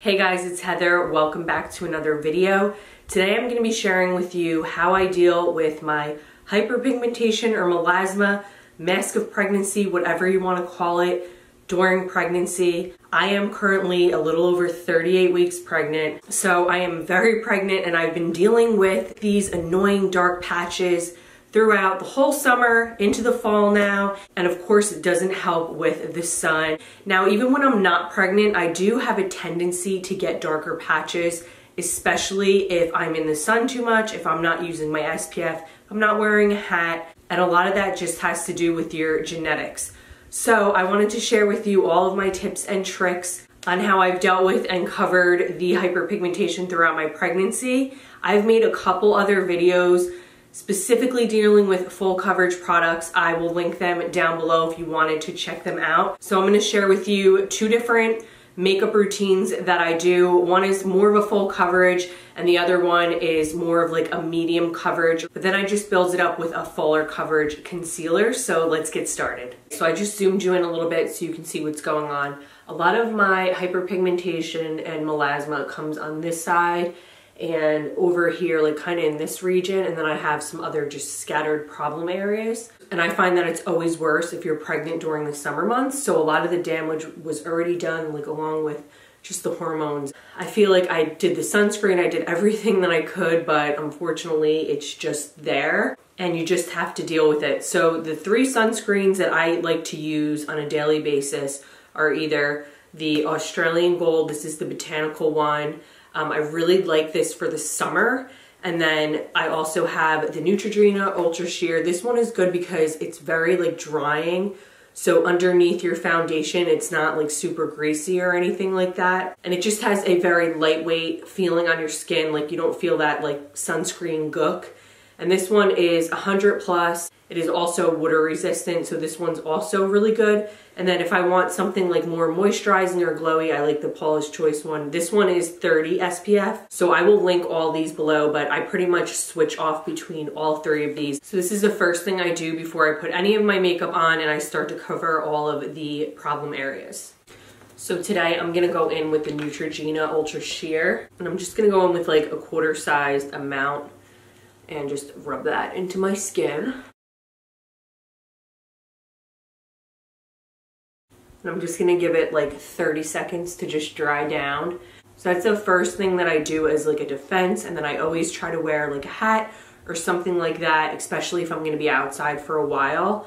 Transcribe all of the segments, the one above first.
Hey guys, it's Heather. Welcome back to another video. Today I'm going to be sharing with you how I deal with my hyperpigmentation or melasma, mask of pregnancy, whatever you want to call it, during pregnancy. I am currently a little over 38 weeks pregnant, so I am very pregnant and I've been dealing with these annoying dark patches throughout the whole summer into the fall now. And of course, it doesn't help with the sun. Now, even when I'm not pregnant, I do have a tendency to get darker patches, especially if I'm in the sun too much, if I'm not using my SPF, I'm not wearing a hat. And a lot of that just has to do with your genetics. So I wanted to share with you all of my tips and tricks on how I've dealt with and covered the hyperpigmentation throughout my pregnancy. I've made a couple other videos specifically dealing with full coverage products. I will link them down below if you wanted to check them out. So I'm gonna share with you two different makeup routines that I do. One is more of a full coverage and the other one is more of like a medium coverage, but then I just build it up with a fuller coverage concealer. So let's get started. So I just zoomed you in a little bit so you can see what's going on. A lot of my hyperpigmentation and melasma comes on this side and over here, like kind of in this region, and then I have some other just scattered problem areas. And I find that it's always worse if you're pregnant during the summer months. So a lot of the damage was already done, like along with just the hormones. I feel like I did the sunscreen, I did everything that I could, but unfortunately it's just there and you just have to deal with it. So the three sunscreens that I like to use on a daily basis are either the Australian Gold, this is the botanical one, um, I really like this for the summer. And then I also have the Neutrogena Ultra Sheer. This one is good because it's very like drying. So underneath your foundation, it's not like super greasy or anything like that. And it just has a very lightweight feeling on your skin. Like you don't feel that like sunscreen gook. And this one is 100 plus. It is also water resistant, so this one's also really good. And then if I want something like more moisturizing or glowy, I like the Paula's Choice one. This one is 30 SPF, so I will link all these below, but I pretty much switch off between all three of these. So this is the first thing I do before I put any of my makeup on and I start to cover all of the problem areas. So today I'm gonna go in with the Neutrogena Ultra Sheer, and I'm just gonna go in with like a quarter sized amount and just rub that into my skin. And I'm just gonna give it like 30 seconds to just dry down. So that's the first thing that I do as like a defense. And then I always try to wear like a hat or something like that, especially if I'm gonna be outside for a while.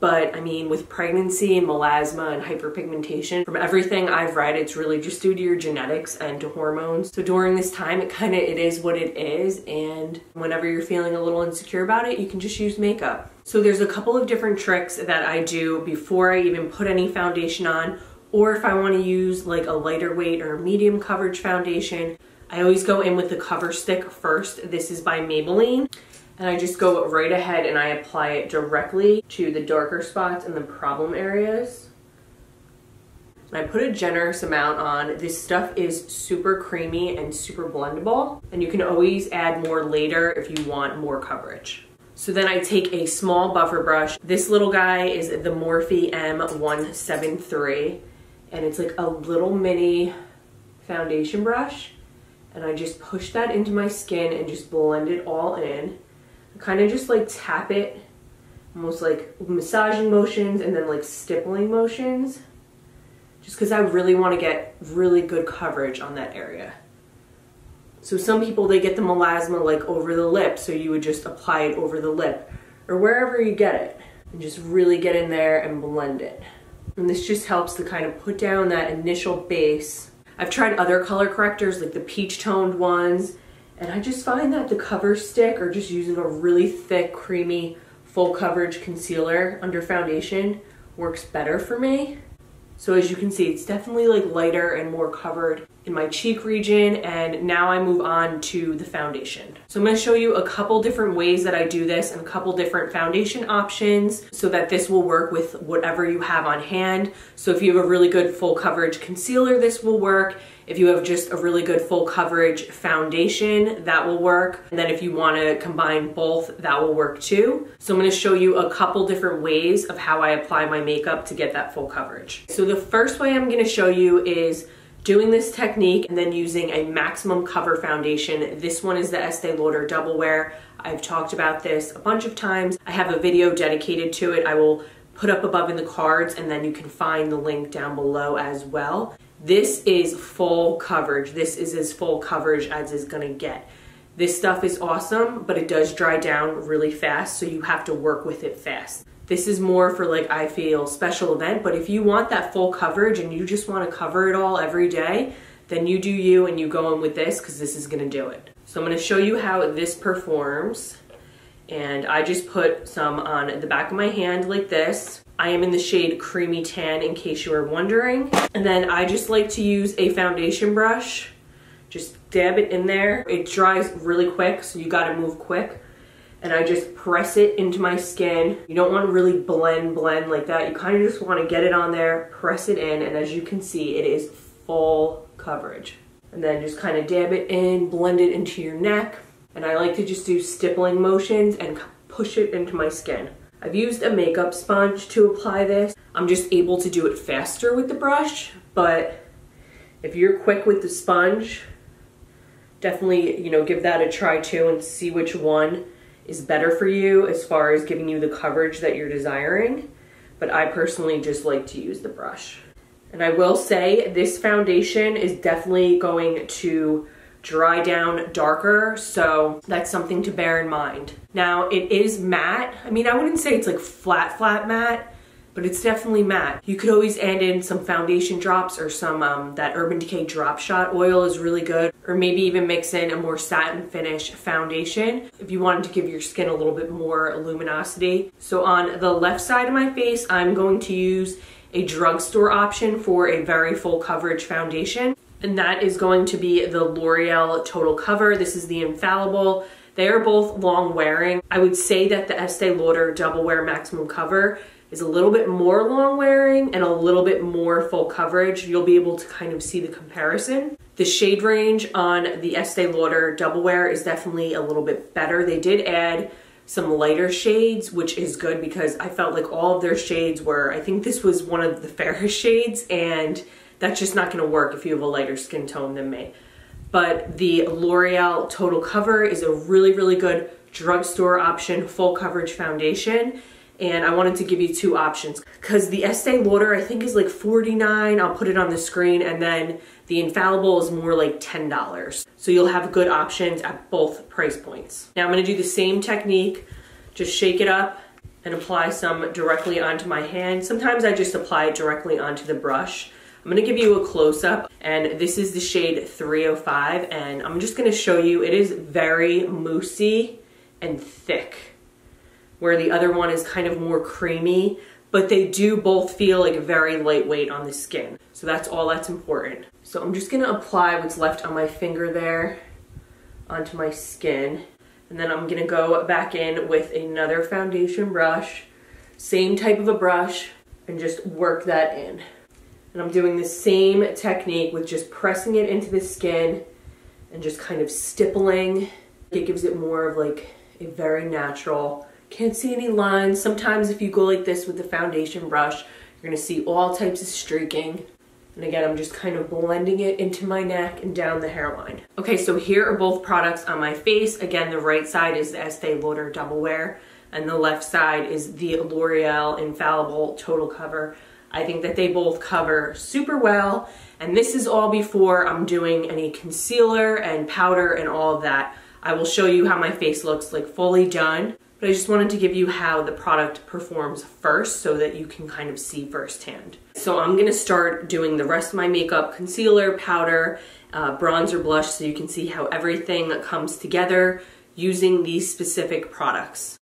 But I mean, with pregnancy and melasma and hyperpigmentation, from everything I've read, it's really just due to your genetics and to hormones. So during this time, it kind of, it is what it is. And whenever you're feeling a little insecure about it, you can just use makeup. So there's a couple of different tricks that I do before I even put any foundation on, or if I want to use like a lighter weight or medium coverage foundation, I always go in with the cover stick first. This is by Maybelline and I just go right ahead and I apply it directly to the darker spots and the problem areas. And I put a generous amount on. This stuff is super creamy and super blendable, and you can always add more later if you want more coverage. So then I take a small buffer brush. This little guy is the Morphe M173, and it's like a little mini foundation brush. And I just push that into my skin and just blend it all in kind of just like tap it almost like massaging motions and then like stippling motions just because I really want to get really good coverage on that area. So some people, they get the melasma like over the lip, so you would just apply it over the lip or wherever you get it and just really get in there and blend it. And this just helps to kind of put down that initial base. I've tried other color correctors like the peach toned ones and I just find that the cover stick or just using a really thick, creamy, full coverage concealer under foundation works better for me. So as you can see, it's definitely like lighter and more covered in my cheek region and now I move on to the foundation. So I'm gonna show you a couple different ways that I do this and a couple different foundation options so that this will work with whatever you have on hand. So if you have a really good full coverage concealer, this will work. If you have just a really good full coverage foundation, that will work. And then if you wanna combine both, that will work too. So I'm gonna show you a couple different ways of how I apply my makeup to get that full coverage. So the first way I'm gonna show you is doing this technique and then using a maximum cover foundation. This one is the Estee Lauder Double Wear. I've talked about this a bunch of times. I have a video dedicated to it. I will put up above in the cards and then you can find the link down below as well. This is full coverage. This is as full coverage as is gonna get. This stuff is awesome, but it does dry down really fast, so you have to work with it fast. This is more for like, I feel special event, but if you want that full coverage and you just wanna cover it all every day, then you do you and you go in with this because this is gonna do it. So I'm gonna show you how this performs. And I just put some on the back of my hand like this. I am in the shade Creamy Tan in case you are wondering. And then I just like to use a foundation brush. Just dab it in there. It dries really quick, so you gotta move quick and I just press it into my skin. You don't want to really blend, blend like that. You kind of just want to get it on there, press it in, and as you can see, it is full coverage. And then just kind of dab it in, blend it into your neck. And I like to just do stippling motions and push it into my skin. I've used a makeup sponge to apply this. I'm just able to do it faster with the brush, but if you're quick with the sponge, definitely, you know, give that a try too and see which one is better for you as far as giving you the coverage that you're desiring. But I personally just like to use the brush. And I will say this foundation is definitely going to dry down darker, so that's something to bear in mind. Now it is matte. I mean, I wouldn't say it's like flat, flat matte, but it's definitely matte. You could always add in some foundation drops or some, um, that Urban Decay Drop Shot oil is really good. Or maybe even mix in a more satin finish foundation if you wanted to give your skin a little bit more luminosity. So on the left side of my face, I'm going to use a drugstore option for a very full coverage foundation. And that is going to be the L'Oreal Total Cover. This is the Infallible. They are both long wearing. I would say that the Estee Lauder Double Wear Maximum Cover is a little bit more long wearing and a little bit more full coverage. You'll be able to kind of see the comparison. The shade range on the Estee Lauder Double Wear is definitely a little bit better. They did add some lighter shades, which is good because I felt like all of their shades were, I think this was one of the fairest shades and that's just not gonna work if you have a lighter skin tone than me. But the L'Oreal Total Cover is a really, really good drugstore option, full coverage foundation and I wanted to give you two options. Because the Estee Lauder I think is like 49 I'll put it on the screen and then the Infallible is more like $10 so you'll have good options at both price points. Now I'm going to do the same technique. Just shake it up and apply some directly onto my hand. Sometimes I just apply it directly onto the brush. I'm gonna give you a close-up and this is the shade 305 and I'm just gonna show you. It is very moussey and thick where the other one is kind of more creamy, but they do both feel like very lightweight on the skin. So that's all that's important. So I'm just gonna apply what's left on my finger there onto my skin. And then I'm gonna go back in with another foundation brush, same type of a brush, and just work that in. And I'm doing the same technique with just pressing it into the skin and just kind of stippling. It gives it more of like a very natural can't see any lines. Sometimes if you go like this with the foundation brush, you're gonna see all types of streaking. And again, I'm just kind of blending it into my neck and down the hairline. Okay, so here are both products on my face. Again, the right side is the Estee Lauder Double Wear, and the left side is the L'Oreal Infallible Total Cover. I think that they both cover super well, and this is all before I'm doing any concealer and powder and all of that. I will show you how my face looks like fully done but I just wanted to give you how the product performs first so that you can kind of see firsthand. So I'm gonna start doing the rest of my makeup, concealer, powder, uh, bronzer, blush, so you can see how everything comes together using these specific products.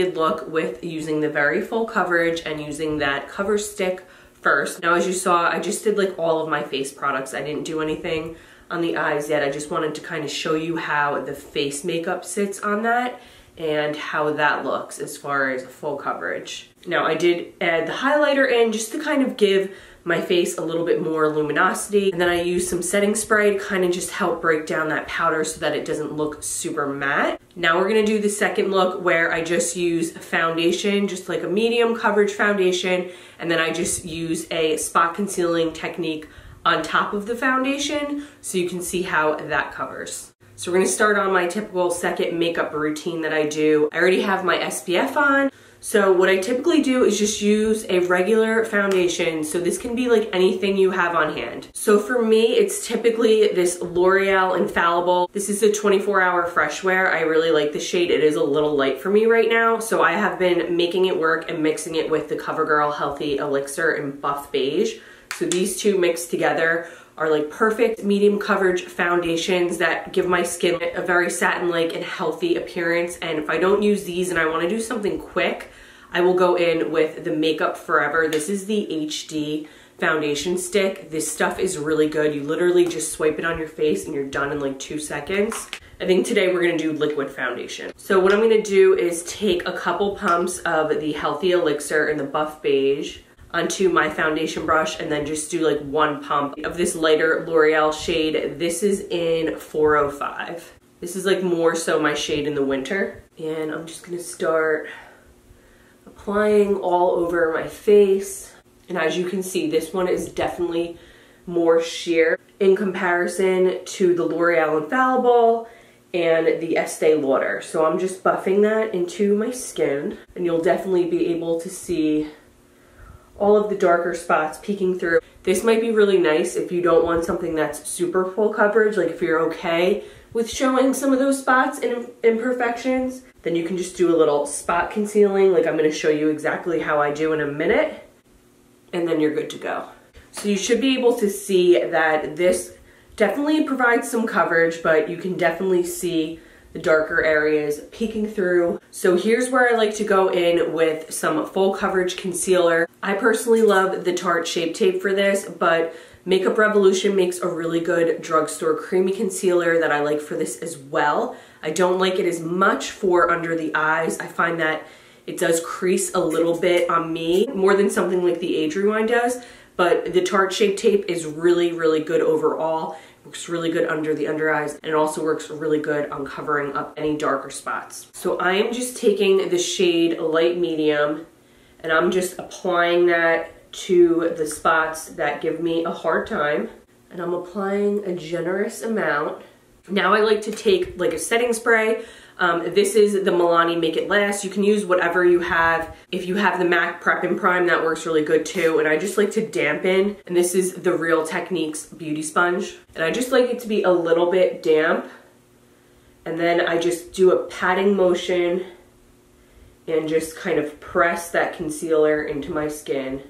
Completed look with using the very full coverage and using that cover stick first. Now as you saw, I just did like all of my face products. I didn't do anything on the eyes yet. I just wanted to kind of show you how the face makeup sits on that and how that looks as far as full coverage. Now I did add the highlighter in just to kind of give my face a little bit more luminosity. And then I use some setting spray to kind of just help break down that powder so that it doesn't look super matte. Now we're gonna do the second look where I just use foundation, just like a medium coverage foundation, and then I just use a spot concealing technique on top of the foundation so you can see how that covers. So we're gonna start on my typical second makeup routine that I do. I already have my SPF on, so what I typically do is just use a regular foundation. So this can be like anything you have on hand. So for me, it's typically this L'Oreal Infallible. This is a 24 hour fresh wear. I really like the shade. It is a little light for me right now. So I have been making it work and mixing it with the CoverGirl Healthy Elixir in Buff Beige. So these two mixed together are like perfect medium coverage foundations that give my skin a very satin-like and healthy appearance. And if I don't use these and I wanna do something quick, I will go in with the Makeup Forever. This is the HD foundation stick. This stuff is really good. You literally just swipe it on your face and you're done in like two seconds. I think today we're gonna do liquid foundation. So what I'm gonna do is take a couple pumps of the Healthy Elixir in the Buff Beige, onto my foundation brush and then just do like one pump of this lighter L'Oreal shade. This is in 405. This is like more so my shade in the winter. And I'm just gonna start applying all over my face. And as you can see, this one is definitely more sheer in comparison to the L'Oreal Infallible and the Estee Lauder. So I'm just buffing that into my skin and you'll definitely be able to see all of the darker spots peeking through. This might be really nice if you don't want something that's super full coverage, like if you're okay with showing some of those spots and imperfections, then you can just do a little spot concealing, like I'm gonna show you exactly how I do in a minute, and then you're good to go. So you should be able to see that this definitely provides some coverage, but you can definitely see the darker areas peeking through. So here's where I like to go in with some full coverage concealer. I personally love the Tarte Shape Tape for this, but Makeup Revolution makes a really good drugstore creamy concealer that I like for this as well. I don't like it as much for under the eyes. I find that it does crease a little bit on me, more than something like the Age Rewind does, but the Tarte Shape Tape is really, really good overall. Works really good under the under eyes and it also works really good on covering up any darker spots. So I am just taking the shade light medium and I'm just applying that to the spots that give me a hard time. And I'm applying a generous amount. Now I like to take like a setting spray um, this is the Milani Make It Last. You can use whatever you have. If you have the MAC Prep and Prime, that works really good too. And I just like to dampen. And this is the Real Techniques Beauty Sponge. And I just like it to be a little bit damp. And then I just do a patting motion and just kind of press that concealer into my skin.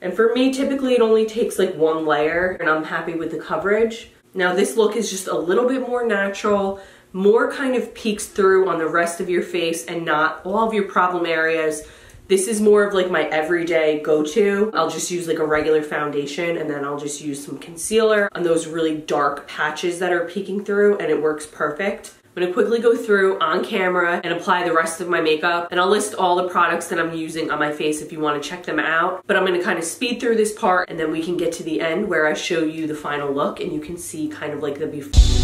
And for me, typically it only takes like one layer and I'm happy with the coverage. Now this look is just a little bit more natural more kind of peeks through on the rest of your face and not all of your problem areas. This is more of like my everyday go-to. I'll just use like a regular foundation and then I'll just use some concealer on those really dark patches that are peeking through and it works perfect. I'm gonna quickly go through on camera and apply the rest of my makeup and I'll list all the products that I'm using on my face if you wanna check them out. But I'm gonna kind of speed through this part and then we can get to the end where I show you the final look and you can see kind of like the before.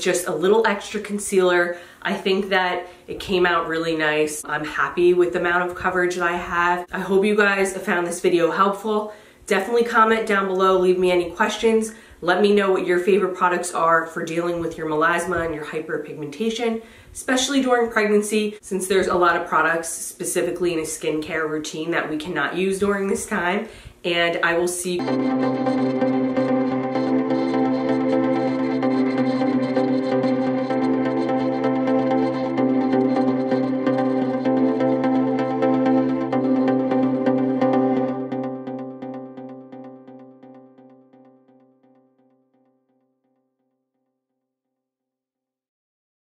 With just a little extra concealer. I think that it came out really nice. I'm happy with the amount of coverage that I have. I hope you guys found this video helpful. Definitely comment down below, leave me any questions. Let me know what your favorite products are for dealing with your melasma and your hyperpigmentation, especially during pregnancy, since there's a lot of products specifically in a skincare routine that we cannot use during this time. And I will see